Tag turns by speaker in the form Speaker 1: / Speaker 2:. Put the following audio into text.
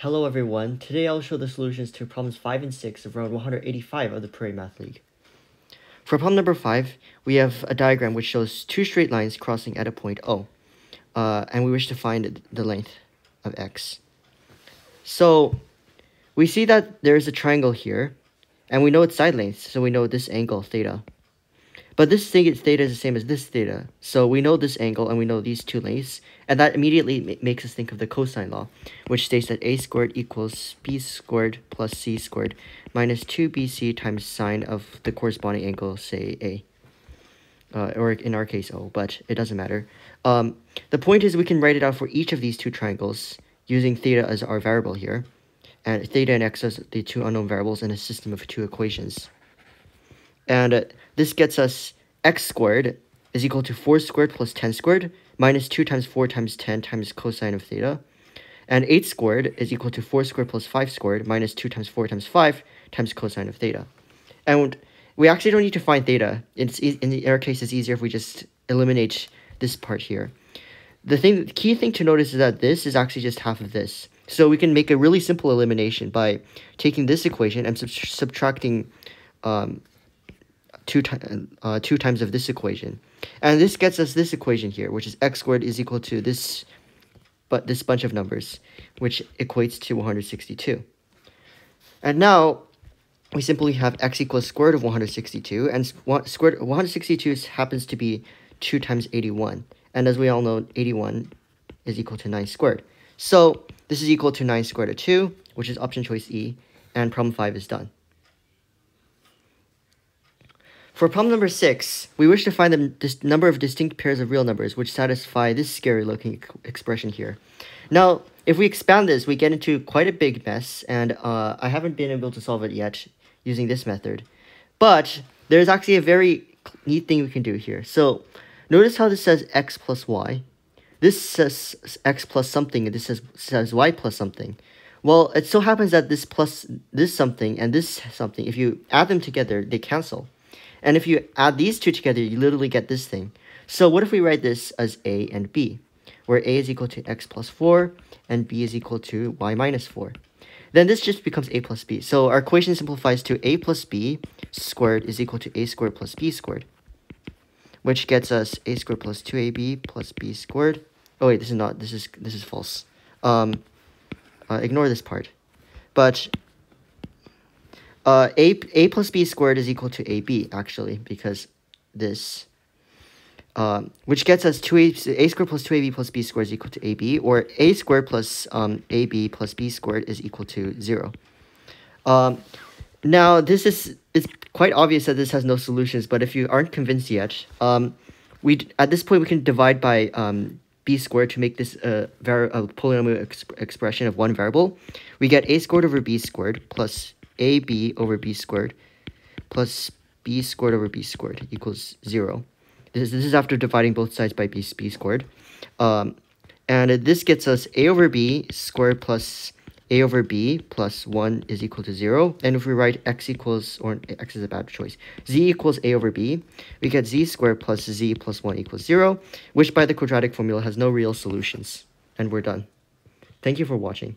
Speaker 1: Hello everyone, today I'll show the solutions to problems 5 and 6 of round 185 of the Prairie Math League. For problem number 5, we have a diagram which shows two straight lines crossing at a point O, uh, and we wish to find the length of x. So, we see that there is a triangle here, and we know its side lengths, so we know this angle, theta. But this thing its theta is the same as this theta. So we know this angle and we know these two lengths. And that immediately makes us think of the cosine law, which states that a squared equals b squared plus c squared minus 2bc times sine of the corresponding angle, say a. Uh, or in our case, O, but it doesn't matter. Um, the point is we can write it out for each of these two triangles using theta as our variable here, and theta and x as the two unknown variables in a system of two equations. And this gets us x squared is equal to 4 squared plus 10 squared minus 2 times 4 times 10 times cosine of theta. And 8 squared is equal to 4 squared plus 5 squared minus 2 times 4 times 5 times cosine of theta. And we actually don't need to find theta. It's, in our case, it's easier if we just eliminate this part here. The thing, the key thing to notice is that this is actually just half of this. So we can make a really simple elimination by taking this equation and sub subtracting um, two, uh, two times of this equation. And this gets us this equation here, which is x squared is equal to this, but this bunch of numbers, which equates to 162. And now we simply have x equals square root of 162, and square 162 happens to be 2 times 81. And as we all know, 81 is equal to 9 squared. So this is equal to 9 squared of 2, which is option choice E, and problem 5 is done. For problem number 6, we wish to find the number of distinct pairs of real numbers which satisfy this scary looking expression here. Now, if we expand this, we get into quite a big mess, and uh, I haven't been able to solve it yet using this method. But there's actually a very neat thing we can do here. So notice how this says x plus y. This says x plus something, and this says, says y plus something. Well, it so happens that this plus this something and this something, if you add them together, they cancel. And if you add these two together, you literally get this thing. So what if we write this as a and b, where a is equal to x plus 4 and b is equal to y minus 4. Then this just becomes a plus b. So our equation simplifies to a plus b squared is equal to a squared plus b squared, which gets us a squared plus 2ab plus b squared. Oh wait, this is not, this is, this is false. Um, uh, ignore this part. But uh, a, a plus b squared is equal to ab, actually, because this, um, which gets us 2a, a squared plus 2ab plus b squared is equal to ab, or a squared plus um, ab plus b squared is equal to 0. Um, now, this is it's quite obvious that this has no solutions, but if you aren't convinced yet, um, we at this point we can divide by um, b squared to make this a, a polynomial exp expression of one variable. We get a squared over b squared plus ab over b squared plus b squared over b squared equals 0. This is, this is after dividing both sides by b, b squared. Um, and this gets us a over b squared plus a over b plus 1 is equal to 0. And if we write x equals, or x is a bad choice, z equals a over b, we get z squared plus z plus 1 equals 0, which by the quadratic formula has no real solutions. And we're done. Thank you for watching.